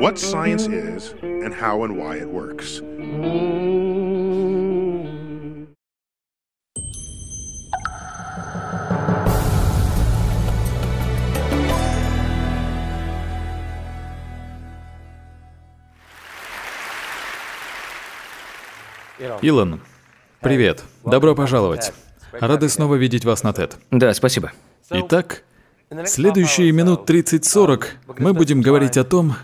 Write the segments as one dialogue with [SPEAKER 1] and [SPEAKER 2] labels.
[SPEAKER 1] What science is and how and why it works.
[SPEAKER 2] Илон, привет. Добро пожаловать. Рады снова видеть вас на TED.
[SPEAKER 3] Да, спасибо.
[SPEAKER 2] Итак, следующие минут 30-40 мы будем говорить о том,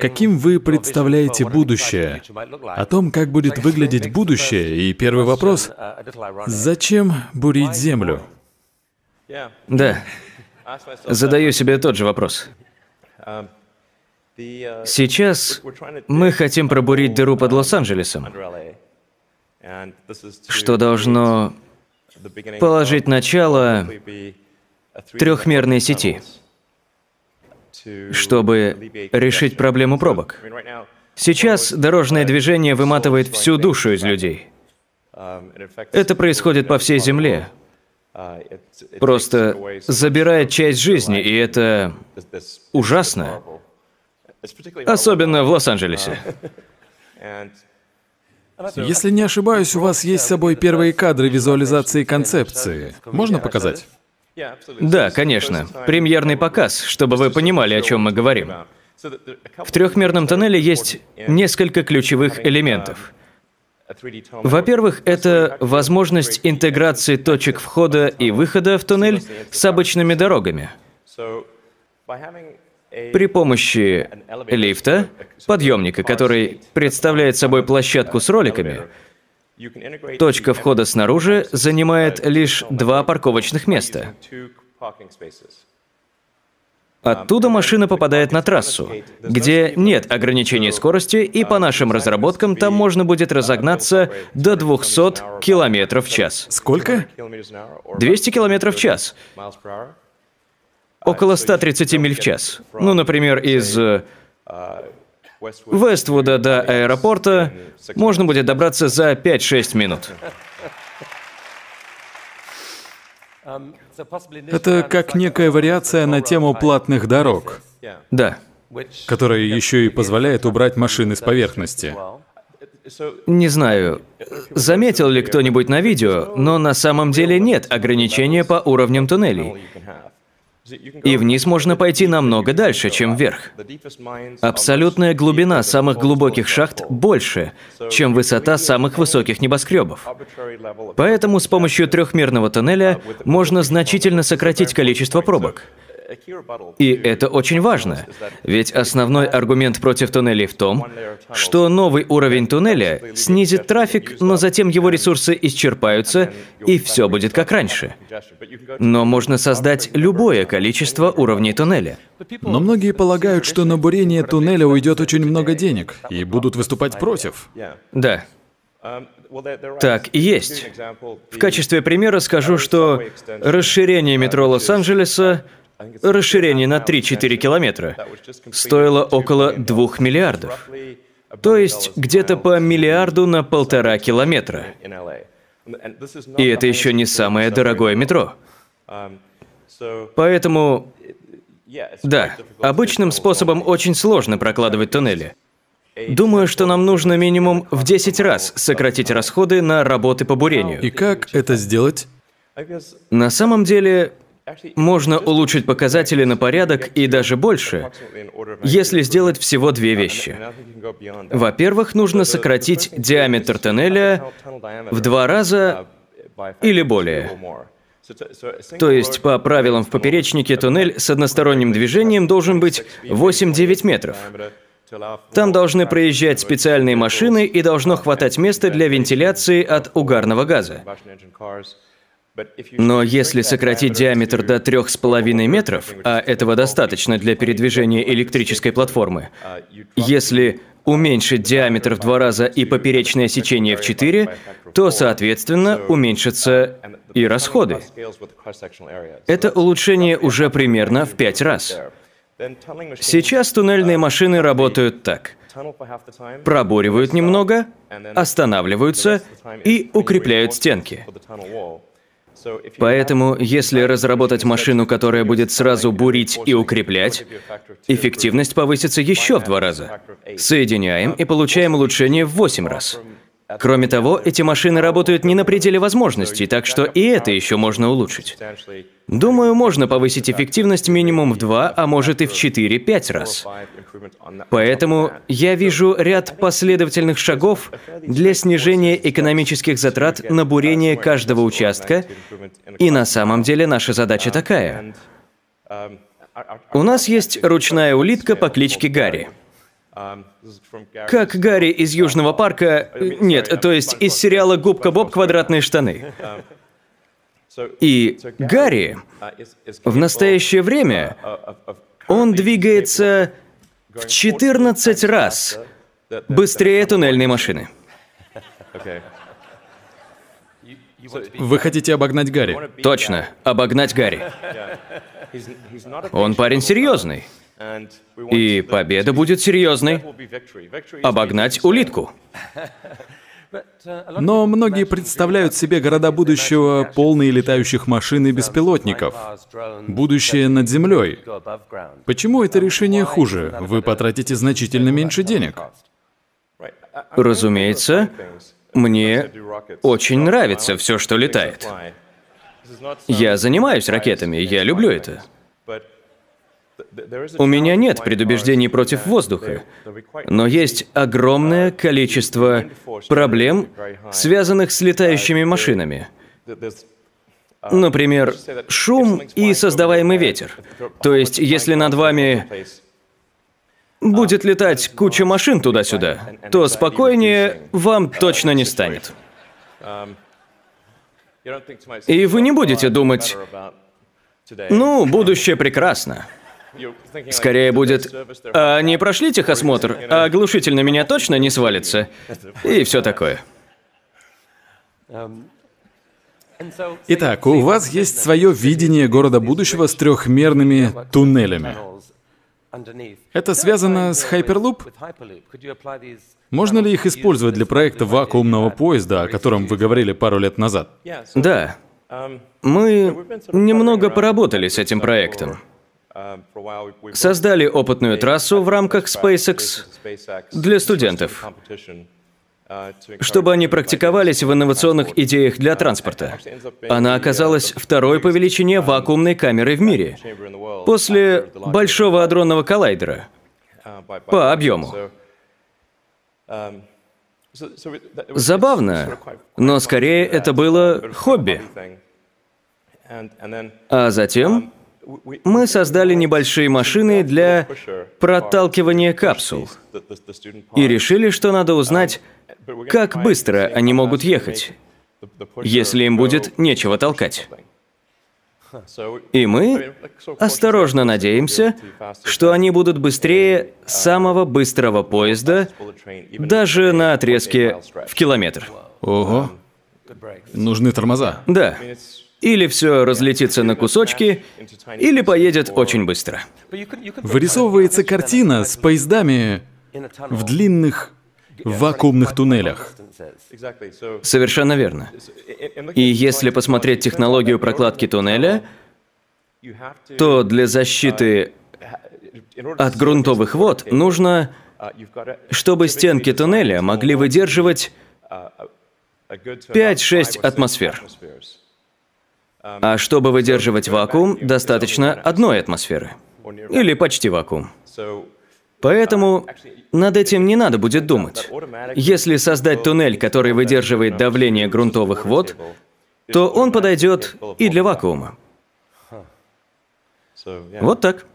[SPEAKER 2] каким вы представляете будущее, о том, как будет выглядеть будущее. И первый вопрос — зачем бурить Землю?
[SPEAKER 3] Да. Задаю себе тот же вопрос. Сейчас мы хотим пробурить дыру под Лос-Анджелесом, что должно положить начало трехмерной сети, чтобы решить проблему пробок. Сейчас дорожное движение выматывает всю душу из людей. Это происходит по всей Земле. Просто забирает часть жизни, и это ужасно. Особенно в Лос-Анджелесе.
[SPEAKER 2] Если не ошибаюсь, у вас есть с собой первые кадры визуализации концепции. Можно показать?
[SPEAKER 3] Да, конечно. Премьерный показ, чтобы вы понимали, о чем мы говорим. В трехмерном тоннеле есть несколько ключевых элементов. Во-первых, это возможность интеграции точек входа и выхода в туннель с обычными дорогами. При помощи лифта, подъемника, который представляет собой площадку с роликами, точка входа снаружи занимает лишь два парковочных места. Оттуда машина попадает на трассу, где нет ограничений скорости, и по нашим разработкам там можно будет разогнаться до 200 км в час.
[SPEAKER 2] Сколько?
[SPEAKER 3] 200 км в час. Около 130 миль в час. Ну, например, из э, Вествуда до аэропорта можно будет добраться за 5-6 минут.
[SPEAKER 2] Это как некая вариация на тему платных дорог,
[SPEAKER 3] Да.
[SPEAKER 2] которая еще и позволяет убрать машины с поверхности.
[SPEAKER 3] Не знаю, заметил ли кто-нибудь на видео, но на самом деле нет ограничения по уровням туннелей. И вниз можно пойти намного дальше, чем вверх. Абсолютная глубина самых глубоких шахт больше, чем высота самых высоких небоскребов. Поэтому с помощью трехмерного туннеля можно значительно сократить количество пробок. И это очень важно, ведь основной аргумент против туннелей в том, что новый уровень туннеля снизит трафик, но затем его ресурсы исчерпаются, и все будет как раньше. Но можно создать любое количество уровней туннеля.
[SPEAKER 2] Но многие полагают, что на бурение туннеля уйдет очень много денег, и будут выступать против.
[SPEAKER 3] Да. Так и есть. В качестве примера скажу, что расширение метро Лос-Анджелеса расширение на 3-4 километра стоило около 2 миллиардов. То есть где-то по миллиарду на полтора километра. И это еще не самое дорогое метро. Поэтому, да, обычным способом очень сложно прокладывать туннели. Думаю, что нам нужно минимум в 10 раз сократить расходы на работы по бурению.
[SPEAKER 2] И как это сделать?
[SPEAKER 3] На самом деле, можно улучшить показатели на порядок и даже больше, если сделать всего две вещи. Во-первых, нужно сократить диаметр тоннеля в два раза или более. То есть, по правилам в поперечнике, туннель с односторонним движением должен быть 8-9 метров. Там должны проезжать специальные машины и должно хватать места для вентиляции от угарного газа. Но если сократить диаметр до 3,5 метров, а этого достаточно для передвижения электрической платформы, если уменьшить диаметр в два раза и поперечное сечение в 4, то, соответственно, уменьшатся и расходы. Это улучшение уже примерно в 5 раз. Сейчас туннельные машины работают так. Пробуривают немного, останавливаются и укрепляют стенки. Поэтому, если разработать машину, которая будет сразу бурить и укреплять, эффективность повысится еще в два раза. Соединяем и получаем улучшение в 8 раз. Кроме того, эти машины работают не на пределе возможностей, так что и это еще можно улучшить. Думаю, можно повысить эффективность минимум в 2, а может и в 4-5 раз. Поэтому я вижу ряд последовательных шагов для снижения экономических затрат на бурение каждого участка, и на самом деле наша задача такая. У нас есть ручная улитка по кличке Гарри. Как Гарри из Южного парка... Нет, то есть из сериала «Губка Боб. Квадратные штаны». И Гарри в настоящее время он двигается в 14 раз быстрее туннельной машины.
[SPEAKER 2] Вы хотите обогнать Гарри?
[SPEAKER 3] Точно, обогнать Гарри. Он парень серьезный. И победа будет серьезной. Обогнать улитку.
[SPEAKER 2] Но многие представляют себе города будущего, полные летающих машин и беспилотников. Будущее над землей. Почему это решение хуже? Вы потратите значительно меньше денег.
[SPEAKER 3] Разумеется, мне очень нравится все, что летает. Я занимаюсь ракетами, я люблю это. У меня нет предубеждений против воздуха, но есть огромное количество проблем, связанных с летающими машинами. Например, шум и создаваемый ветер. То есть, если над вами будет летать куча машин туда-сюда, то спокойнее вам точно не станет. И вы не будете думать, ну, будущее прекрасно. Скорее будет, а не прошли техосмотр, а глушитель на меня точно не свалится, и все такое.
[SPEAKER 2] Итак, у вас есть свое видение города будущего с трехмерными туннелями. Это связано с Hyperloop? Можно ли их использовать для проекта вакуумного поезда, о котором вы говорили пару лет назад?
[SPEAKER 3] Да. Мы немного поработали с этим проектом. Создали опытную трассу в рамках SpaceX для студентов, чтобы они практиковались в инновационных идеях для транспорта. Она оказалась второй по величине вакуумной камерой в мире, после Большого адронного коллайдера по объему. Забавно, но скорее это было хобби. А затем мы создали небольшие машины для проталкивания капсул и решили, что надо узнать, как быстро они могут ехать, если им будет нечего толкать. И мы осторожно надеемся, что они будут быстрее самого быстрого поезда даже на отрезке в километр.
[SPEAKER 2] Ого. Нужны тормоза.
[SPEAKER 3] Да. Или все разлетится на кусочки, или поедет очень быстро.
[SPEAKER 2] Вырисовывается картина с поездами в длинных вакуумных туннелях.
[SPEAKER 3] Совершенно верно. И если посмотреть технологию прокладки туннеля, то для защиты от грунтовых вод нужно, чтобы стенки туннеля могли выдерживать 5-6 атмосфер. А чтобы выдерживать вакуум, достаточно одной атмосферы. Или почти вакуум. Поэтому над этим не надо будет думать. Если создать туннель, который выдерживает давление грунтовых вод, то он подойдет и для вакуума. Вот так.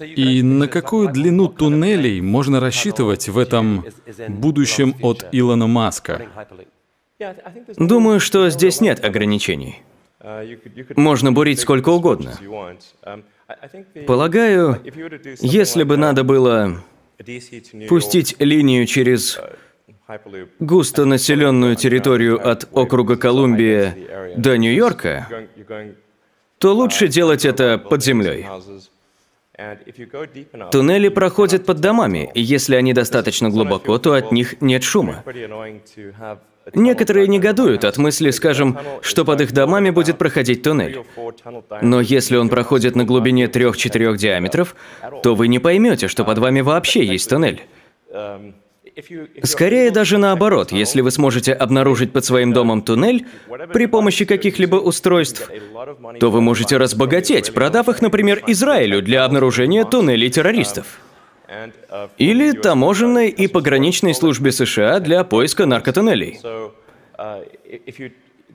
[SPEAKER 2] И на какую длину туннелей можно рассчитывать в этом будущем от Илона Маска?
[SPEAKER 3] Думаю, что здесь нет ограничений. Можно бурить сколько угодно. Полагаю, если бы надо было пустить линию через густонаселенную территорию от округа Колумбия до Нью-Йорка, то лучше делать это под землей. Туннели проходят под домами, и если они достаточно глубоко, то от них нет шума. Некоторые негодуют от мысли, скажем, что под их домами будет проходить туннель. Но если он проходит на глубине 3-4 диаметров, то вы не поймете, что под вами вообще есть туннель. Скорее даже наоборот, если вы сможете обнаружить под своим домом туннель при помощи каких-либо устройств, то вы можете разбогатеть, продав их, например, Израилю для обнаружения туннелей террористов. Или таможенной и пограничной службе США для поиска наркотуннелей.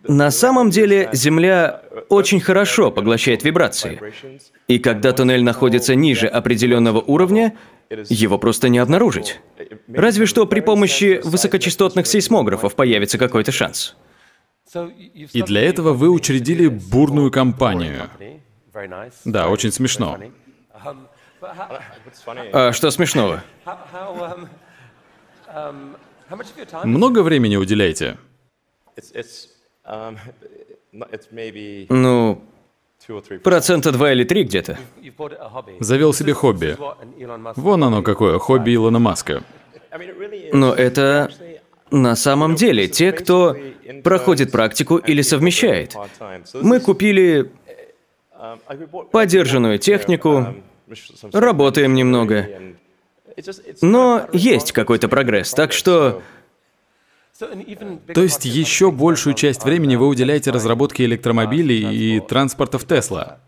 [SPEAKER 3] На самом деле Земля очень хорошо поглощает вибрации. И когда туннель находится ниже определенного уровня, его просто не обнаружить. Разве что при помощи высокочастотных сейсмографов появится какой-то шанс.
[SPEAKER 2] И для этого вы учредили бурную кампанию. Да, очень смешно.
[SPEAKER 3] А что смешного?
[SPEAKER 2] Много времени уделяете?
[SPEAKER 3] Ну, процента два или три где-то.
[SPEAKER 2] Завел себе хобби. Вон оно какое, хобби Илона Маска.
[SPEAKER 3] Но это на самом деле те, кто проходит практику или совмещает. Мы купили подержанную технику, работаем немного. Но есть какой-то прогресс, так что...
[SPEAKER 2] То есть еще большую часть времени вы уделяете разработке электромобилей и транспортов Тесла?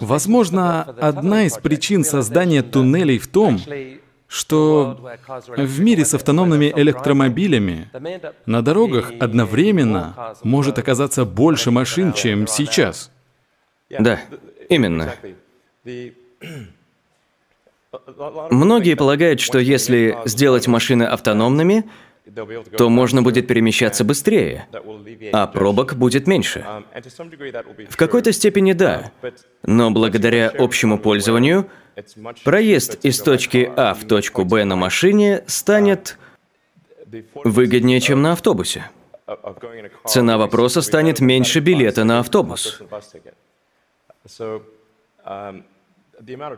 [SPEAKER 2] Возможно, одна из причин создания туннелей в том, что в мире с автономными электромобилями на дорогах одновременно может оказаться больше машин, чем сейчас.
[SPEAKER 3] Да, именно. Многие полагают, что если сделать машины автономными, то можно будет перемещаться быстрее, а пробок будет меньше. В какой-то степени да, но благодаря общему пользованию проезд из точки А в точку Б на машине станет выгоднее, чем на автобусе. Цена вопроса станет меньше билета на автобус.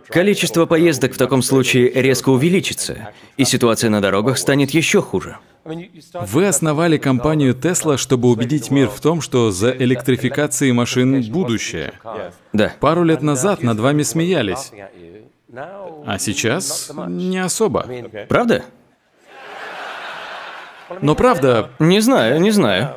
[SPEAKER 3] Количество поездок в таком случае резко увеличится, и ситуация на дорогах станет еще хуже.
[SPEAKER 2] Вы основали компанию Tesla, чтобы убедить мир в том, что за электрификацией машин будущее.
[SPEAKER 3] Да.
[SPEAKER 2] Пару лет назад над вами смеялись, а сейчас не особо.
[SPEAKER 3] Правда?
[SPEAKER 2] Но правда,
[SPEAKER 3] Не знаю, не знаю.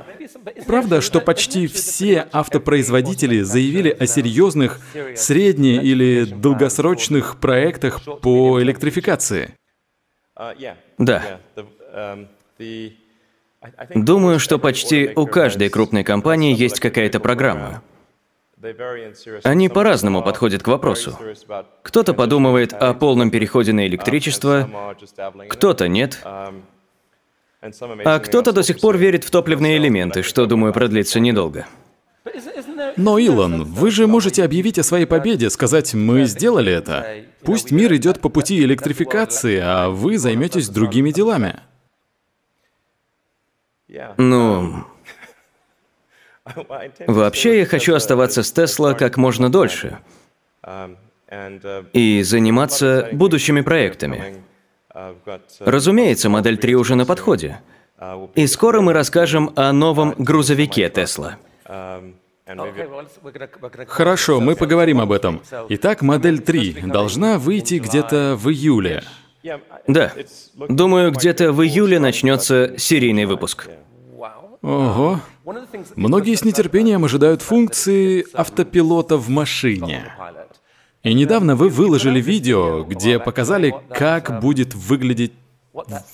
[SPEAKER 2] Правда, что почти все автопроизводители заявили о серьезных средне- или долгосрочных проектах по электрификации.
[SPEAKER 3] Да. Думаю, что почти у каждой крупной компании есть какая-то программа. Они по-разному подходят к вопросу. Кто-то подумывает о полном переходе на электричество, кто-то нет, а кто-то до сих пор верит в топливные элементы, что, думаю, продлится недолго.
[SPEAKER 2] Но, Илон, вы же можете объявить о своей победе, сказать «мы сделали это». Пусть мир идет по пути электрификации, а вы займетесь другими делами.
[SPEAKER 3] Ну, вообще я хочу оставаться с Тесла как можно дольше и заниматься будущими проектами. Разумеется, модель 3 уже на подходе. И скоро мы расскажем о новом грузовике Тесла.
[SPEAKER 2] Хорошо, мы поговорим об этом. Итак, модель 3 должна выйти где-то в июле.
[SPEAKER 3] Да. Думаю, где-то в июле начнется серийный выпуск.
[SPEAKER 2] Ого. Многие с нетерпением ожидают функции автопилота в машине. И недавно вы выложили видео, где показали, как будет выглядеть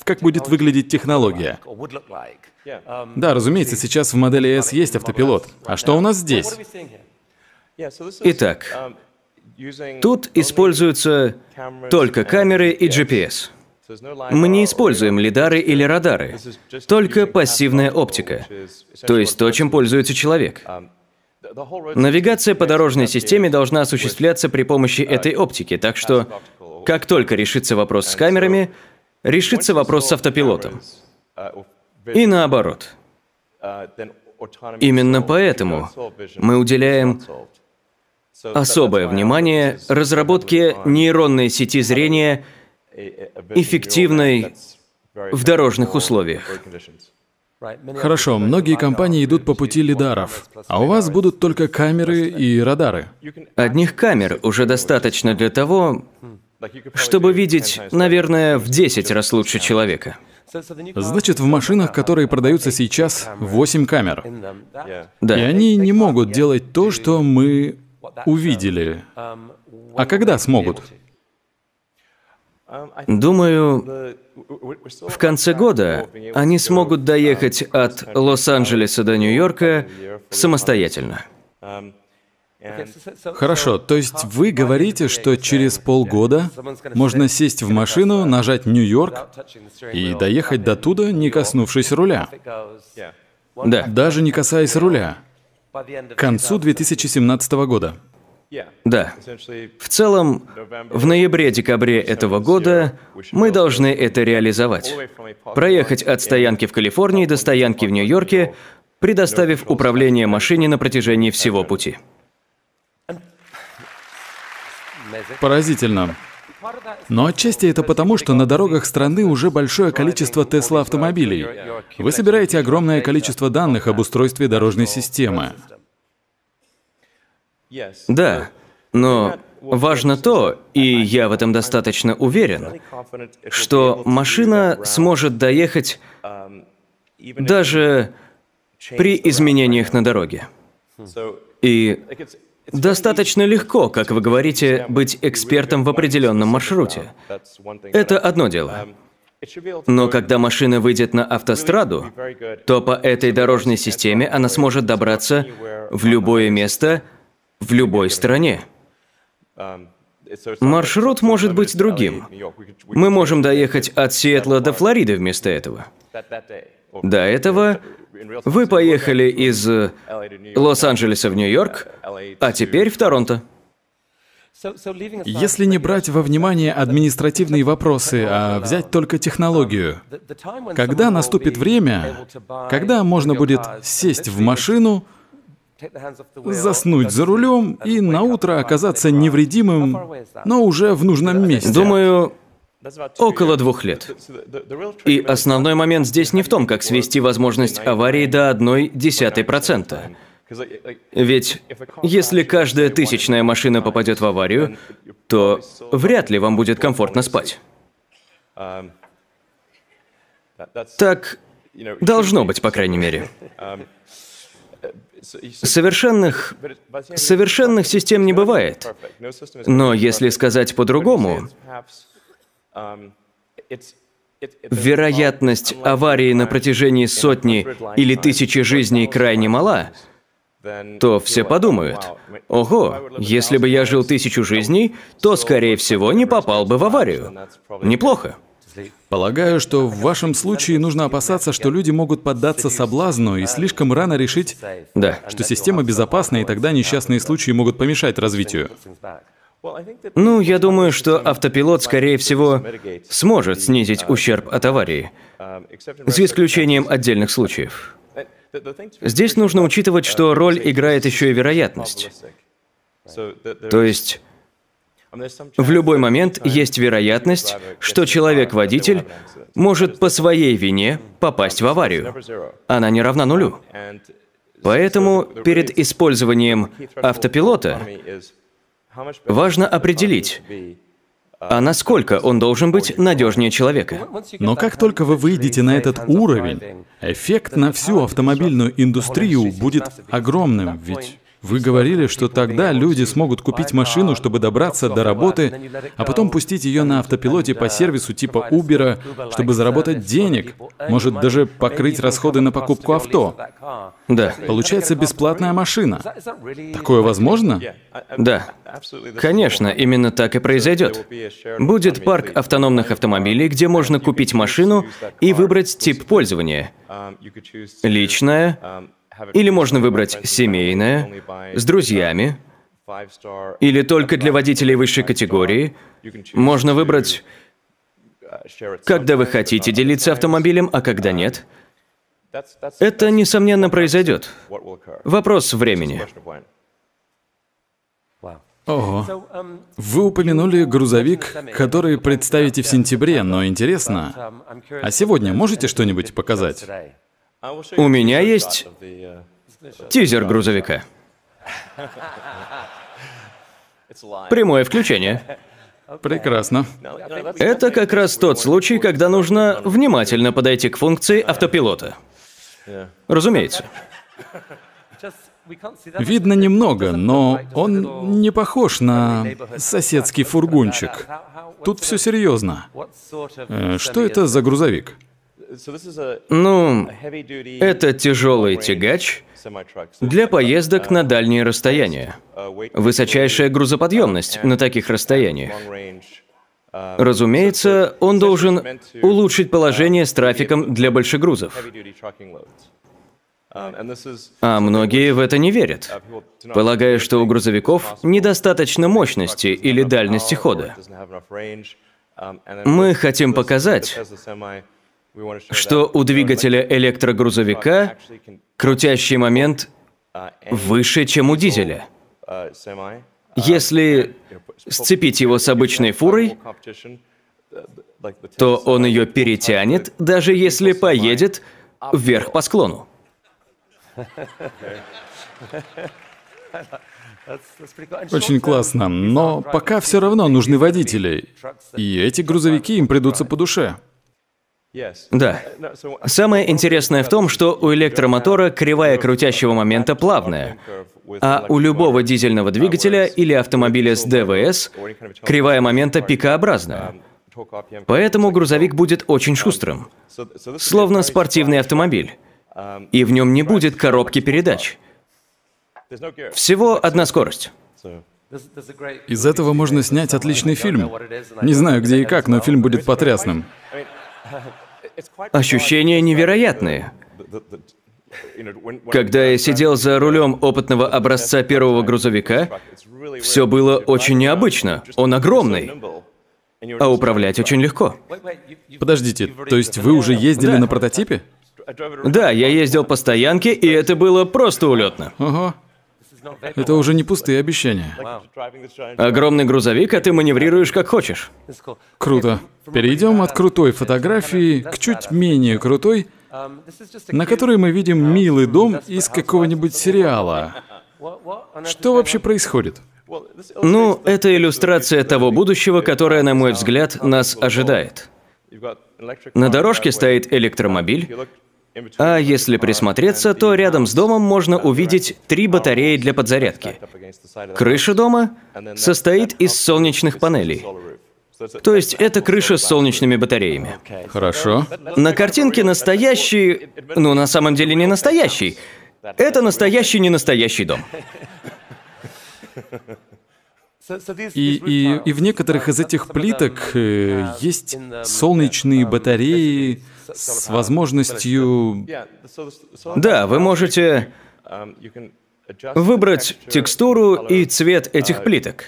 [SPEAKER 2] как будет выглядеть технология. Да, разумеется, сейчас в модели S есть автопилот. А что у нас здесь?
[SPEAKER 3] Итак, тут используются только камеры и GPS. Мы не используем лидары или радары, только пассивная оптика, то есть то, чем пользуется человек. Навигация по дорожной системе должна осуществляться при помощи этой оптики, так что, как только решится вопрос с камерами, решится вопрос с автопилотом. И наоборот. Именно поэтому мы уделяем особое внимание разработке нейронной сети зрения эффективной в дорожных условиях.
[SPEAKER 2] Хорошо, многие компании идут по пути лидаров, а у вас будут только камеры и радары.
[SPEAKER 3] Одних камер уже достаточно для того, чтобы видеть, наверное, в 10 раз лучше человека.
[SPEAKER 2] Значит, в машинах, которые продаются сейчас, 8 камер.
[SPEAKER 3] Да.
[SPEAKER 2] И они не могут делать то, что мы увидели. А когда смогут?
[SPEAKER 3] Думаю, в конце года они смогут доехать от Лос-Анджелеса до Нью-Йорка самостоятельно.
[SPEAKER 2] Хорошо, то есть вы говорите, что через полгода можно сесть в машину, нажать Нью-Йорк и доехать до туда, не коснувшись руля.
[SPEAKER 3] Да.
[SPEAKER 2] Даже не касаясь руля. К концу 2017 года.
[SPEAKER 3] Да. В целом, в ноябре-декабре этого года мы должны это реализовать. Проехать от стоянки в Калифорнии до стоянки в Нью-Йорке, предоставив управление машине на протяжении всего пути.
[SPEAKER 2] Поразительно. Но отчасти это потому, что на дорогах страны уже большое количество Тесла автомобилей. Вы собираете огромное количество данных об устройстве дорожной системы.
[SPEAKER 3] Да, но важно то, и я в этом достаточно уверен, что машина сможет доехать даже при изменениях на дороге. И достаточно легко, как вы говорите, быть экспертом в определенном маршруте. Это одно дело. Но когда машина выйдет на автостраду, то по этой дорожной системе она сможет добраться в любое место, в любой стране. Маршрут может быть другим. Мы можем доехать от Сиэтла до Флориды вместо этого. До этого вы поехали из Лос-Анджелеса в Нью-Йорк, а теперь в Торонто.
[SPEAKER 2] Если не брать во внимание административные вопросы, а взять только технологию, когда наступит время, когда можно будет сесть в машину, заснуть за рулем и на утро оказаться невредимым, но уже в нужном месте.
[SPEAKER 3] Думаю, около двух лет. И основной момент здесь не в том, как свести возможность аварии до одной десятой процента. Ведь если каждая тысячная машина попадет в аварию, то вряд ли вам будет комфортно спать. Так должно быть, по крайней мере. Совершенных, совершенных систем не бывает. Но если сказать по-другому, вероятность аварии на протяжении сотни или тысячи жизней крайне мала, то все подумают, ого, если бы я жил тысячу жизней, то, скорее всего, не попал бы в аварию. Неплохо.
[SPEAKER 2] Полагаю, что в вашем случае нужно опасаться, что люди могут поддаться соблазну и слишком рано решить,
[SPEAKER 3] Да.
[SPEAKER 2] что система безопасна, и тогда несчастные случаи могут помешать развитию.
[SPEAKER 3] Ну, я думаю, что автопилот, скорее всего, сможет снизить ущерб от аварии, за исключением отдельных случаев. Здесь нужно учитывать, что роль играет еще и вероятность. То есть в любой момент есть вероятность, что человек-водитель может по своей вине попасть в аварию. Она не равна нулю. Поэтому перед использованием автопилота важно определить, а насколько он должен быть надежнее человека.
[SPEAKER 2] Но как только вы выйдете на этот уровень, эффект на всю автомобильную индустрию будет огромным, ведь вы говорили, что тогда люди смогут купить машину, чтобы добраться до работы, а потом пустить ее на автопилоте по сервису типа Uber, чтобы заработать денег, может даже покрыть расходы на покупку авто.
[SPEAKER 3] Да,
[SPEAKER 2] Получается бесплатная машина. Такое возможно?
[SPEAKER 3] да. Конечно, именно так и произойдет. Будет парк автономных автомобилей, где можно купить машину и выбрать тип пользования. Личное, или можно выбрать семейное, с друзьями, или только для водителей высшей категории. Можно выбрать, когда вы хотите делиться автомобилем, а когда нет. Это, несомненно, произойдет. Вопрос времени.
[SPEAKER 2] Ого. Вы упомянули грузовик, который представите в сентябре, но интересно, а сегодня можете что-нибудь показать?
[SPEAKER 3] У меня есть тизер грузовика. Прямое включение.
[SPEAKER 2] Прекрасно.
[SPEAKER 3] Это как раз тот случай, когда нужно внимательно подойти к функции автопилота. Разумеется.
[SPEAKER 2] Видно немного, но он не похож на соседский фургунчик. Тут все серьезно. Э, Что это за грузовик?
[SPEAKER 3] Ну, это тяжелый тягач для поездок на дальние расстояния. Высочайшая грузоподъемность на таких расстояниях. Разумеется, он должен улучшить положение с трафиком для большегрузов. А многие в это не верят, полагая, что у грузовиков недостаточно мощности или дальности хода. Мы хотим показать, что у двигателя электрогрузовика крутящий момент выше, чем у дизеля. Если сцепить его с обычной фурой, то он ее перетянет, даже если поедет вверх по склону.
[SPEAKER 2] Очень классно, но пока все равно нужны водители, и эти грузовики им придутся по душе.
[SPEAKER 3] Да. Самое интересное в том, что у электромотора кривая крутящего момента плавная, а у любого дизельного двигателя или автомобиля с ДВС кривая момента пикообразная. Поэтому грузовик будет очень шустрым, словно спортивный автомобиль, и в нем не будет коробки передач. Всего одна скорость.
[SPEAKER 2] Из этого можно снять отличный фильм. Не знаю, где и как, но фильм будет потрясным.
[SPEAKER 3] Ощущения невероятные. Когда я сидел за рулем опытного образца первого грузовика, все было очень необычно. Он огромный, а управлять очень легко.
[SPEAKER 2] Подождите, то есть вы уже ездили
[SPEAKER 3] Да.
[SPEAKER 2] на прототипе?
[SPEAKER 3] Да, я ездил по стоянке, и это было просто улетно.
[SPEAKER 2] Ого. Это уже не пустые обещания.
[SPEAKER 3] Огромный грузовик, а ты маневрируешь как хочешь.
[SPEAKER 2] Круто. Перейдем от крутой фотографии к чуть менее крутой, на которой мы видим милый дом из какого-нибудь сериала. Что вообще происходит?
[SPEAKER 3] Ну, это иллюстрация того будущего, которое, на мой взгляд, нас ожидает. На дорожке стоит электромобиль, а если присмотреться, то рядом с домом можно увидеть три батареи для подзарядки. Крыша дома состоит из солнечных панелей. То есть это крыша с солнечными батареями.
[SPEAKER 2] Хорошо.
[SPEAKER 3] На картинке настоящий... Ну, на самом деле не настоящий. Это настоящий не настоящий дом.
[SPEAKER 2] И, и, и в некоторых из этих плиток э, есть солнечные батареи с возможностью...
[SPEAKER 3] Да, вы можете выбрать текстуру и цвет этих плиток,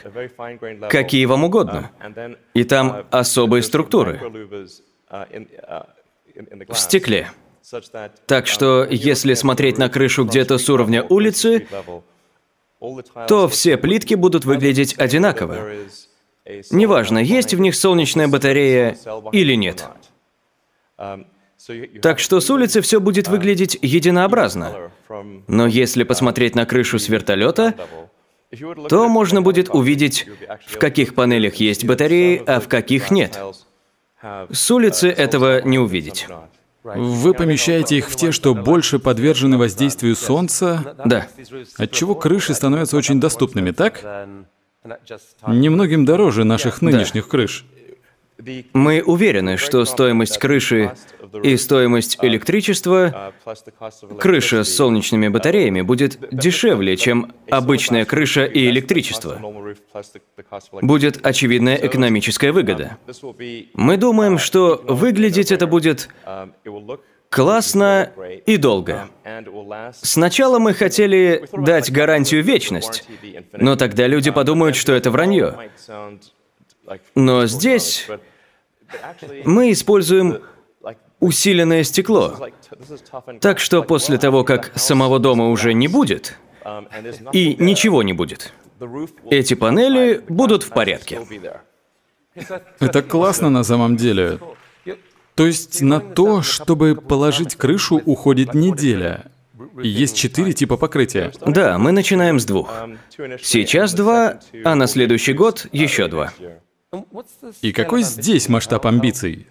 [SPEAKER 3] какие вам угодно. И там особые структуры в стекле. Так что, если смотреть на крышу где-то с уровня улицы, то все плитки будут выглядеть одинаково. Неважно, есть в них солнечная батарея или нет. Так что с улицы все будет выглядеть единообразно. Но если посмотреть на крышу с вертолета, то можно будет увидеть, в каких панелях есть батареи, а в каких нет. С улицы этого не увидеть.
[SPEAKER 2] Вы помещаете их в те, что больше подвержены воздействию солнца,
[SPEAKER 3] Да.
[SPEAKER 2] отчего крыши становятся очень доступными, так? Немногим дороже наших нынешних крыш.
[SPEAKER 3] Мы уверены, что стоимость крыши и стоимость электричества, крыша с солнечными батареями будет дешевле, чем обычная крыша и электричество. Будет очевидная экономическая выгода. Мы думаем, что выглядеть это будет классно и долго. Сначала мы хотели дать гарантию вечность, но тогда люди подумают, что это вранье. Но здесь мы используем усиленное стекло. Так что после того, как самого дома уже не будет, и ничего не будет, эти панели будут в порядке.
[SPEAKER 2] Это классно на самом деле. То есть на то, чтобы положить крышу, уходит неделя. Есть четыре типа покрытия.
[SPEAKER 3] Да, мы начинаем с двух. Сейчас два, а на следующий год еще два.
[SPEAKER 2] И какой здесь масштаб амбиций?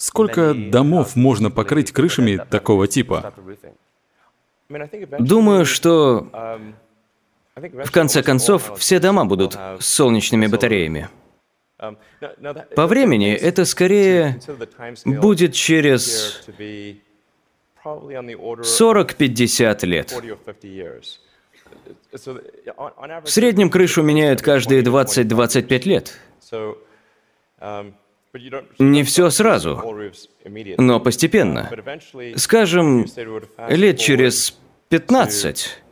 [SPEAKER 2] Сколько домов можно покрыть крышами такого типа?
[SPEAKER 3] Думаю, что в конце концов все дома будут с солнечными батареями. По времени это скорее будет через 40-50 лет. В среднем крышу меняют каждые 20-25 лет. Не все сразу, но постепенно. Скажем, лет через 15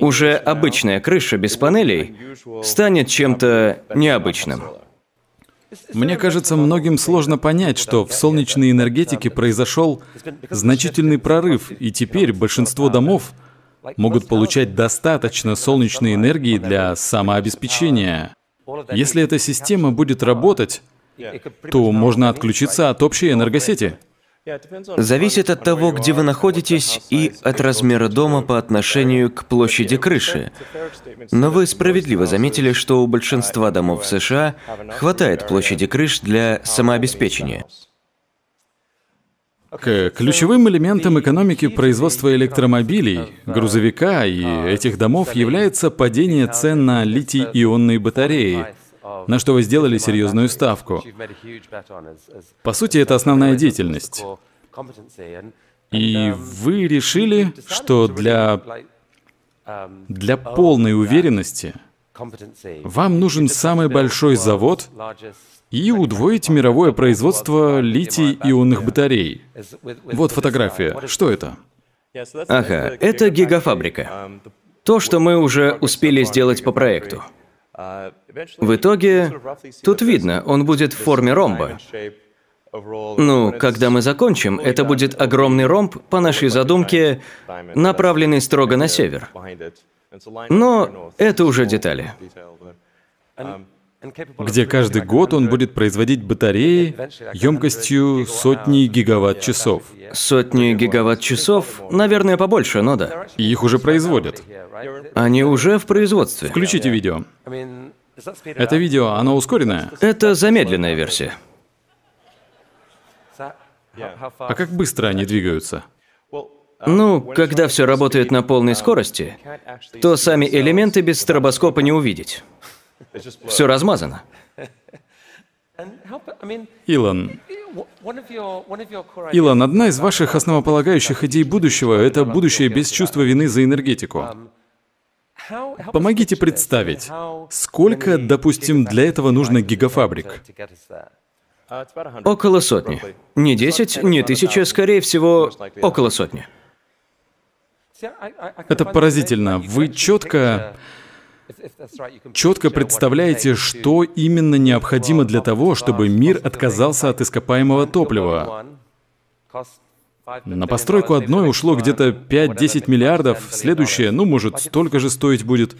[SPEAKER 3] уже обычная крыша без панелей станет чем-то необычным.
[SPEAKER 2] Мне кажется, многим сложно понять, что в солнечной энергетике произошел значительный прорыв, и теперь большинство домов могут получать достаточно солнечной энергии для самообеспечения. Если эта система будет работать, то можно отключиться от общей энергосети.
[SPEAKER 4] Зависит от того, где вы находитесь, и от размера дома по отношению к площади крыши. Но вы справедливо заметили, что у большинства домов в США хватает площади крыш для самообеспечения.
[SPEAKER 2] К ключевым элементам экономики производства электромобилей, грузовика и этих домов является падение цен на литий-ионные батареи, на что вы сделали серьезную ставку. По сути, это основная деятельность. И вы решили, что для, для полной уверенности вам нужен самый большой завод и удвоить мировое производство литий-ионных батарей. Вот фотография. Что это?
[SPEAKER 3] Ага, это гигафабрика. То, что мы уже успели сделать по проекту. В итоге, тут видно, он будет в форме ромба. Ну, когда мы закончим, это будет огромный ромб, по нашей задумке, направленный строго на север. Но это уже детали.
[SPEAKER 2] Где каждый год он будет производить батареи емкостью сотни гигаватт-часов.
[SPEAKER 3] Сотни гигаватт-часов? Наверное, побольше, но да.
[SPEAKER 2] И их уже производят.
[SPEAKER 3] Они уже в производстве.
[SPEAKER 2] Включите видео. Это видео, оно ускоренное?
[SPEAKER 3] Это замедленная версия.
[SPEAKER 2] А как быстро они двигаются?
[SPEAKER 3] Ну, когда все работает на полной скорости, то сами элементы без стробоскопа не увидеть. Все размазано.
[SPEAKER 2] Илон, Илон, одна из ваших основополагающих идей будущего — это будущее без чувства вины за энергетику. Помогите представить, сколько, допустим, для этого нужно гигафабрик?
[SPEAKER 3] Около сотни. Не десять, не тысяча, скорее всего, около сотни.
[SPEAKER 2] Это поразительно. Вы четко четко представляете, что именно необходимо для того, чтобы мир отказался от ископаемого топлива. На постройку одной ушло где-то 5-10 миллиардов, следующее, ну, может, столько же стоить будет.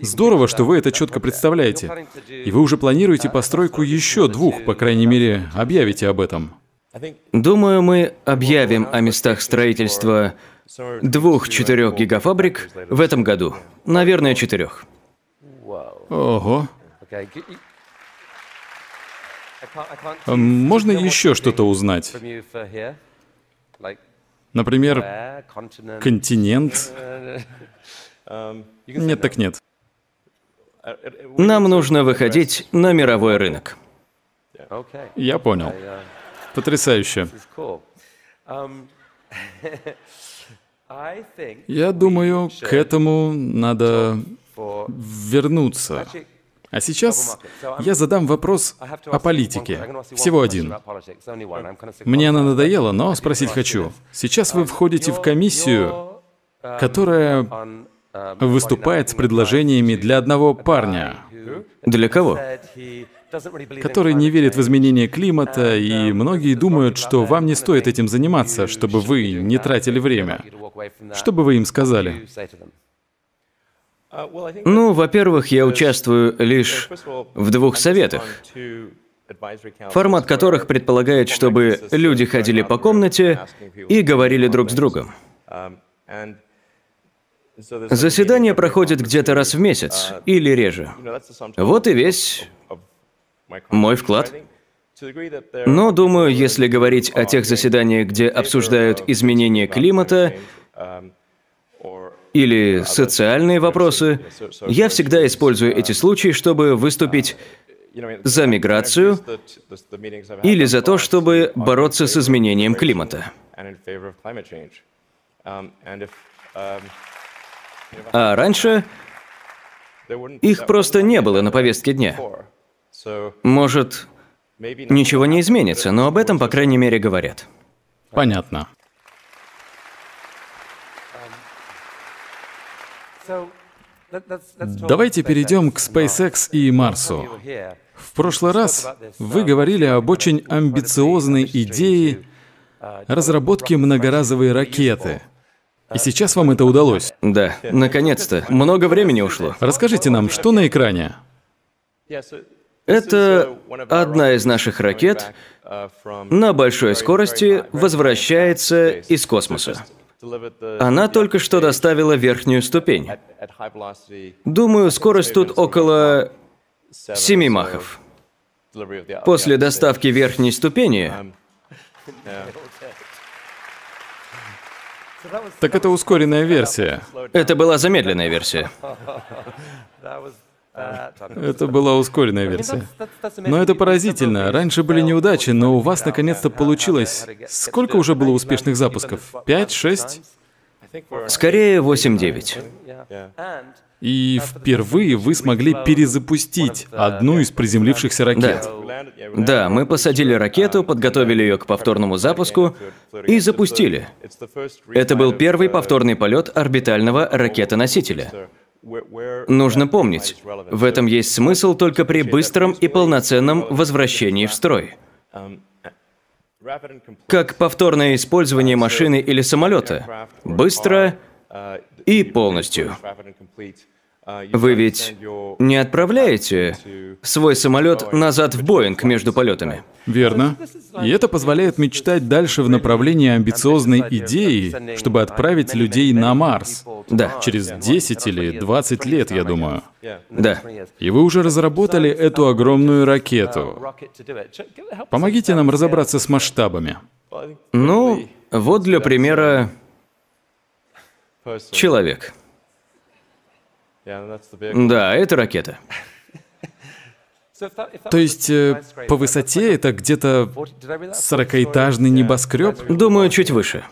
[SPEAKER 2] Здорово, что вы это четко представляете. И вы уже планируете постройку еще двух, по крайней мере, объявите об этом.
[SPEAKER 3] Думаю, мы объявим о местах строительства двух-четырех гигафабрик в этом году. Наверное, четырех.
[SPEAKER 2] Ого. Можно еще что-то узнать? Например, континент? Нет, так нет.
[SPEAKER 3] Нам нужно выходить на мировой рынок.
[SPEAKER 2] Я понял. Потрясающе. Я думаю, к этому надо вернуться. А сейчас я задам вопрос о политике. Всего один. Мне она надоела, но спросить хочу. Сейчас вы входите в комиссию, которая выступает с предложениями для одного парня.
[SPEAKER 3] Для кого?
[SPEAKER 2] который не верит в изменение климата, и многие думают, что вам не стоит этим заниматься, чтобы вы не тратили время. Что бы вы им сказали?
[SPEAKER 3] Ну, во-первых, я участвую лишь в двух советах, формат которых предполагает, чтобы люди ходили по комнате и говорили друг с другом. Заседание проходит где-то раз в месяц или реже. Вот и весь мой вклад. Но, думаю, если говорить о тех заседаниях, где обсуждают изменение климата или социальные вопросы, я всегда использую эти случаи, чтобы выступить за миграцию или за то, чтобы бороться с изменением климата. А раньше их просто не было на повестке дня. Может, ничего не изменится, но об этом, по крайней мере, говорят.
[SPEAKER 2] Понятно. Давайте перейдем к SpaceX и Марсу. В прошлый раз вы говорили об очень амбициозной идее разработки многоразовой ракеты. И сейчас вам это удалось.
[SPEAKER 3] Да, наконец-то. Много времени ушло.
[SPEAKER 2] Расскажите нам, что на экране?
[SPEAKER 3] Это одна из наших ракет на большой скорости возвращается из космоса. Она только что доставила верхнюю ступень. Думаю, скорость тут около 7 махов. После доставки верхней ступени...
[SPEAKER 2] Так это ускоренная версия.
[SPEAKER 3] Это была замедленная версия.
[SPEAKER 2] Это была ускоренная версия. Но это поразительно. Раньше были неудачи, но у вас наконец-то получилось. Сколько уже было успешных запусков? Пять, шесть?
[SPEAKER 3] Скорее 8-9.
[SPEAKER 2] И впервые вы смогли перезапустить одну из приземлившихся ракет.
[SPEAKER 3] Да, мы посадили ракету, подготовили ее к повторному запуску и запустили. Это был первый повторный полет орбитального ракетоносителя. Нужно помнить, в этом есть смысл только при быстром и полноценном возвращении в строй. Как повторное использование машины или самолета. Быстро и полностью. Вы ведь не отправляете свой самолет назад в Боинг между полетами?
[SPEAKER 2] Верно. И это позволяет мечтать дальше в направлении амбициозной идеи, чтобы отправить людей на Марс.
[SPEAKER 3] Да.
[SPEAKER 2] Через 10 или 20 лет, я думаю.
[SPEAKER 3] Да.
[SPEAKER 2] И вы уже разработали эту огромную ракету. Помогите нам разобраться с масштабами.
[SPEAKER 3] Ну, вот для примера человек. Да, это ракета.
[SPEAKER 2] То есть э, по высоте это где-то 40-этажный небоскреб?
[SPEAKER 3] Думаю, чуть выше.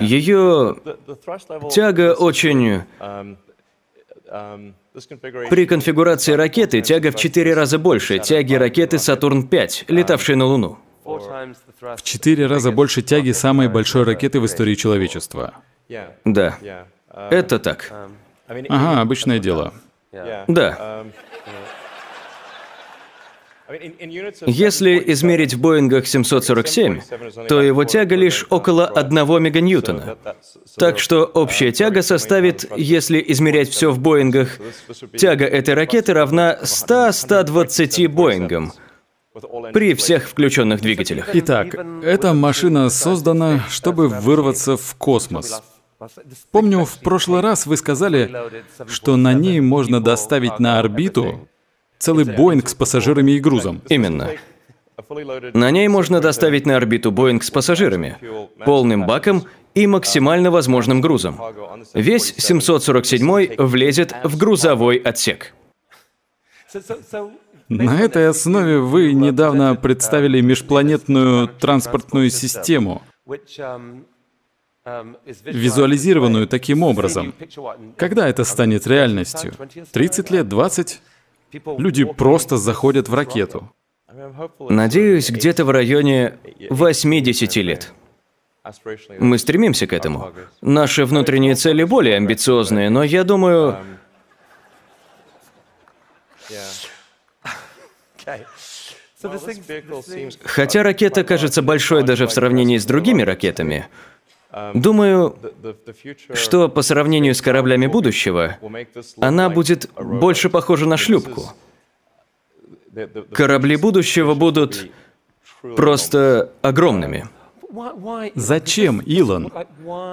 [SPEAKER 3] Ее тяга очень... При конфигурации ракеты тяга в четыре раза больше тяги ракеты Сатурн-5, летавшей на Луну.
[SPEAKER 2] В четыре раза больше тяги самой большой ракеты в истории человечества.
[SPEAKER 3] Да. Это так.
[SPEAKER 2] Ага, обычное дело.
[SPEAKER 3] Да. Если измерить Боингах 747, то его тяга лишь около 1 меганьютона. Так что общая тяга составит, если измерять все в Боингах, тяга этой ракеты равна 100-120 Боингам при всех включенных двигателях.
[SPEAKER 2] Итак, эта машина создана, чтобы вырваться в космос. Помню, в прошлый раз вы сказали, что на ней можно доставить на орбиту целый Боинг с пассажирами и грузом.
[SPEAKER 3] Именно. На ней можно доставить на орбиту Боинг с пассажирами, полным баком и максимально возможным грузом. Весь 747 влезет в грузовой отсек.
[SPEAKER 2] На этой основе вы недавно представили межпланетную транспортную систему, визуализированную таким образом. Когда это станет реальностью? 30 лет, 20? Люди просто заходят в ракету.
[SPEAKER 3] Надеюсь, где-то в районе 80 лет. Мы стремимся к этому. Наши внутренние цели более амбициозные, но я думаю... Хотя ракета кажется большой даже в сравнении с другими ракетами, Думаю, что по сравнению с кораблями будущего, она будет больше похожа на шлюпку. Корабли будущего будут просто огромными.
[SPEAKER 2] Зачем, Илон?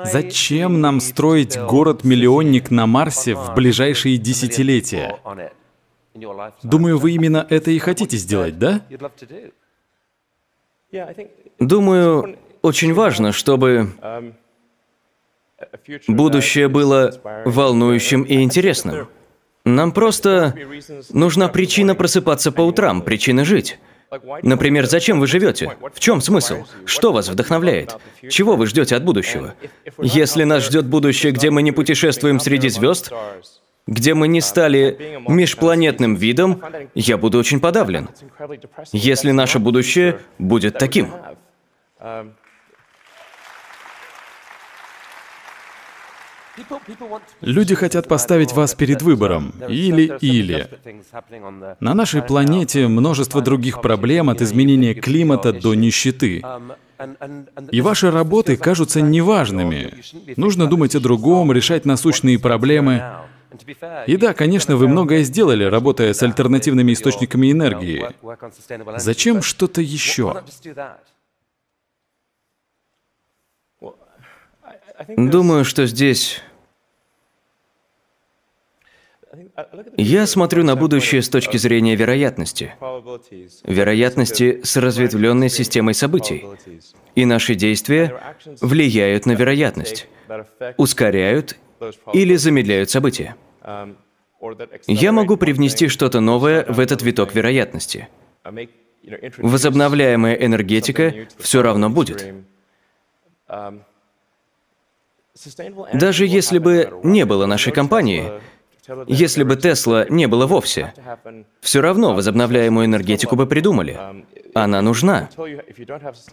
[SPEAKER 2] Зачем нам строить город-миллионник на Марсе в ближайшие десятилетия? Думаю, вы именно это и хотите сделать, да?
[SPEAKER 3] Думаю, очень важно, чтобы будущее было волнующим и интересным. Нам просто нужна причина просыпаться по утрам, причина жить. Например, зачем вы живете? В чем смысл? Что вас вдохновляет? Чего вы ждете от будущего? Если нас ждет будущее, где мы не путешествуем среди звезд, где мы не стали межпланетным видом, я буду очень подавлен. Если наше будущее будет таким.
[SPEAKER 2] Люди хотят поставить вас перед выбором. Или-или. На нашей планете множество других проблем от изменения климата до нищеты. И ваши работы кажутся неважными. Нужно думать о другом, решать насущные проблемы. И да, конечно, вы многое сделали, работая с альтернативными источниками энергии. Зачем что-то еще?
[SPEAKER 3] Думаю, что здесь... Я смотрю на будущее с точки зрения вероятности. Вероятности с разветвленной системой событий. И наши действия влияют на вероятность, ускоряют или замедляют события. Я могу привнести что-то новое в этот виток вероятности. Возобновляемая энергетика все равно будет. Даже если бы не было нашей компании, если бы Тесла не было вовсе, все равно возобновляемую энергетику бы придумали. Она нужна.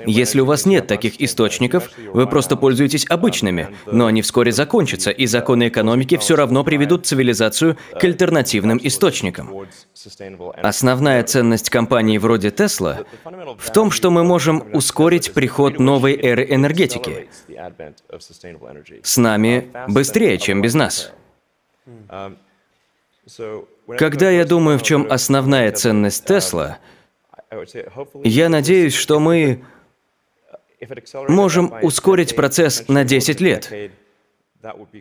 [SPEAKER 3] Если у вас нет таких источников, вы просто пользуетесь обычными, но они вскоре закончатся, и законы экономики все равно приведут цивилизацию к альтернативным источникам. Основная ценность компании вроде Тесла в том, что мы можем ускорить приход новой эры энергетики. С нами быстрее, чем без нас. Когда я думаю, в чем основная ценность Тесла, я надеюсь, что мы можем ускорить процесс на 10 лет.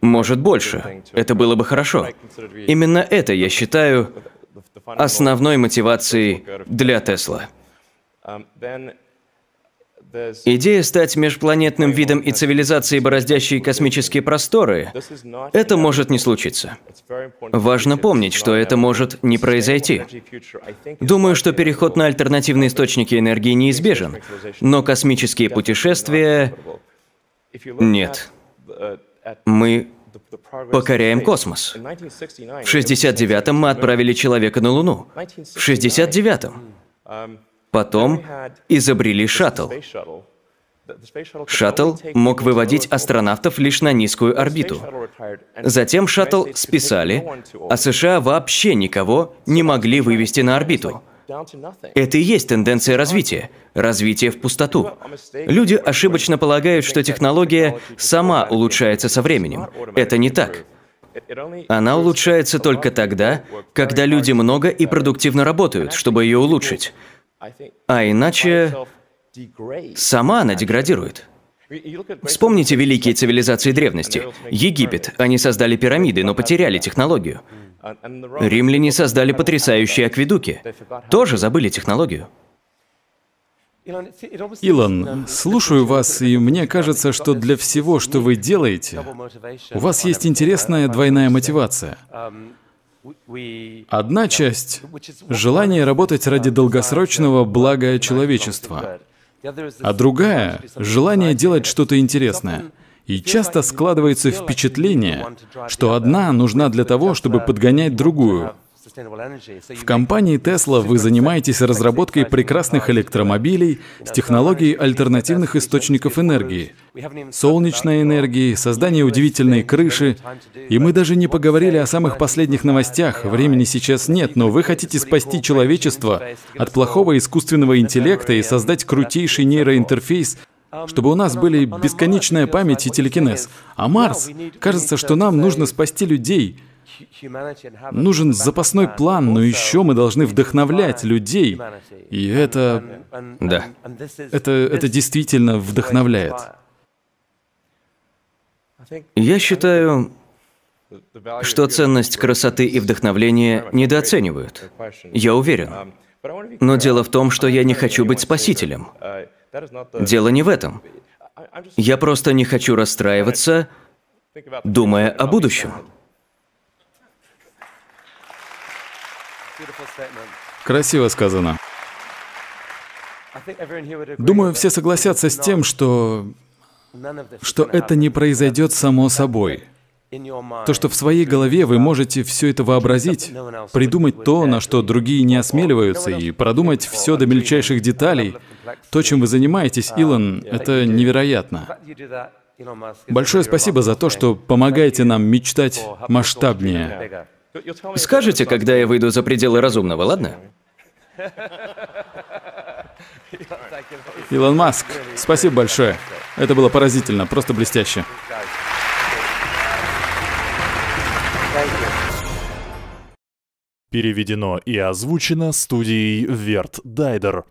[SPEAKER 3] Может, больше. Это было бы хорошо. Именно это я считаю основной мотивацией для Тесла. Идея стать межпланетным видом и цивилизацией, бороздящей космические просторы, это может не случиться. Важно помнить, что это может не произойти. Думаю, что переход на альтернативные источники энергии неизбежен, но космические путешествия... Нет. Мы покоряем космос. В 69-м мы отправили человека на Луну. В 69-м. Потом изобрели шаттл. Шаттл мог выводить астронавтов лишь на низкую орбиту. Затем шаттл списали, а США вообще никого не могли вывести на орбиту. Это и есть тенденция развития. Развитие в пустоту. Люди ошибочно полагают, что технология сама улучшается со временем. Это не так. Она улучшается только тогда, когда люди много и продуктивно работают, чтобы ее улучшить. А иначе сама она деградирует. Вспомните великие цивилизации древности. Египет. Они создали пирамиды, но потеряли технологию. Римляне создали потрясающие акведуки. Тоже забыли технологию.
[SPEAKER 2] Илон, слушаю вас, и мне кажется, что для всего, что вы делаете, у вас есть интересная двойная мотивация. Одна часть — желание работать ради долгосрочного блага человечества, а другая — желание делать что-то интересное. И часто складывается впечатление, что одна нужна для того, чтобы подгонять другую. В компании Tesla вы занимаетесь разработкой прекрасных электромобилей с технологией альтернативных источников энергии, солнечной энергии, создание удивительной крыши. И мы даже не поговорили о самых последних новостях, времени сейчас нет, но вы хотите спасти человечество от плохого искусственного интеллекта и создать крутейший нейроинтерфейс чтобы у нас были бесконечная память и телекинез. А Марс, кажется, что нам нужно спасти людей. Нужен запасной план, но еще мы должны вдохновлять людей. И это...
[SPEAKER 3] Да.
[SPEAKER 2] Это, это действительно вдохновляет.
[SPEAKER 3] Я считаю, что ценность красоты и вдохновления недооценивают. Я уверен. Но дело в том, что я не хочу быть спасителем. Дело не в этом. Я просто не хочу расстраиваться, думая о будущем.
[SPEAKER 2] Красиво сказано. Думаю, все согласятся с тем, что что это не произойдет само собой. То, что в своей голове вы можете все это вообразить, придумать то, на что другие не осмеливаются, и продумать все до мельчайших деталей, то, чем вы занимаетесь, Илон, это невероятно. Большое спасибо за то, что помогаете нам мечтать масштабнее.
[SPEAKER 3] Скажите, когда я выйду за пределы разумного, ладно?
[SPEAKER 2] Илон Маск, спасибо большое. Это было поразительно, просто блестяще.
[SPEAKER 5] Переведено и озвучено студией Верт Дайдер.